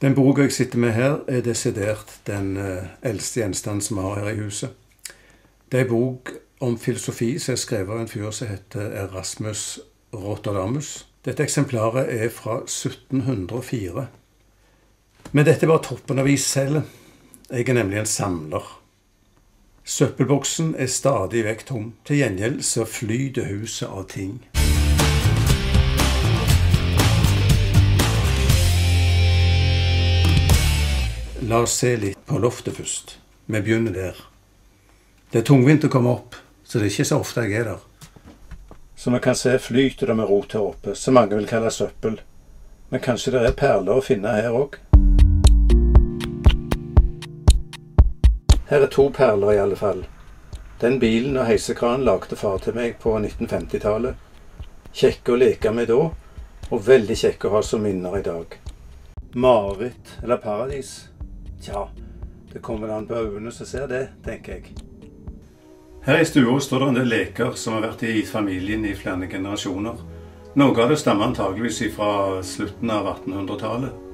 Den boka jeg sitter med her, er desidert den eh, eldste gjenstanden som vi har her i huset. Det er en bok om filosofi som er skrevet av en fyr som heter Erasmus Rotterdamus. Dette eksemplaret er fra 1704. Men dette er bare toppen av iscellen. Jeg er nemlig en samler. Søppelboksen er stadig vekk tom. Til gjengjeld så flyter huset av ting. La oss se litt på loftet først. Vi begynner der. Det er tungvint å komme opp, så det er ikke så ofte jeg er der. Som vi kan se flyter det med rot her oppe, som mange vil kalle søppel. Men kanskje det er perler å finne her òg? Her er to perler i alle fall. Den bilen og heisekranen lagde far til meg på 1950-tallet. Kjekke å leke med da, og veldig kjekke å ha som minner i dag. Mareritt eller paradis? Tja, det kommer an på øynene som ser det, tenker jeg. Her i stua står det en del leker som har vært i familien i flere generasjoner. Noe av det stammer antageligvis fra slutten av 1800-tallet.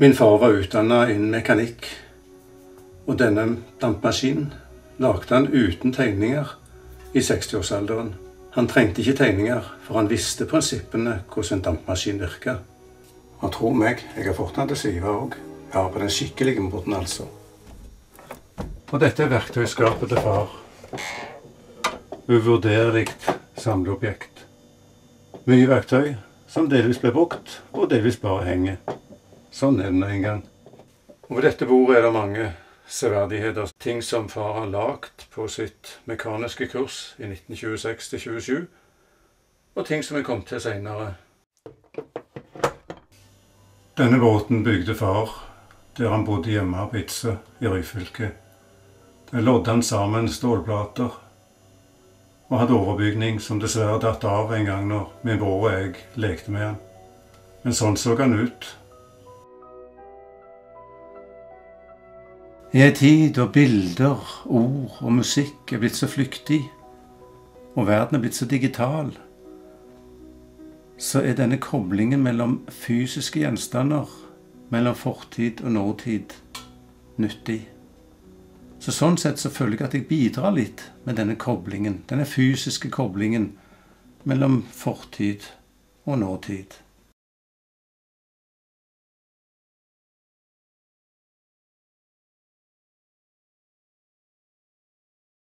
Min far var utdanna innen mekanikk, og denne dampmaskinen lagde han uten tegninger i 60-årsalderen. Han trengte ikke tegninger, for han visste prinsippene hvordan en dampmaskin virka. Og tro meg, jeg har fått han til å sive òg. Ja, på den skikkelige måten, altså. Og dette er verktøyskapet til far. Uvurderlig samleobjekt. Mye verktøy som delvis blir brukt, og delvis bare henger. Sånn er det nå en gang. Og ved dette bordet er det mange severdigheter. Ting som far har lagd på sitt mekaniske kurs i 1926-27, og ting som er kommet til seinere. Denne båten bygde far der han bodde hjemme på Itse i Ryfylke. Der lodde han sammen stålplater og hadde overbygning som dessverre datt av en gang når min bror og jeg lekte med han. Men sånn så han ut I ei tid da bilder, ord og musikk er blitt så flyktig, og verden er blitt så digital, så er denne koblingen mellom fysiske gjenstander, mellom fortid og nåtid, nyttig. Så Sånn sett så føler jeg at jeg bidrar litt med denne koblingen, denne fysiske koblingen mellom fortid og nåtid.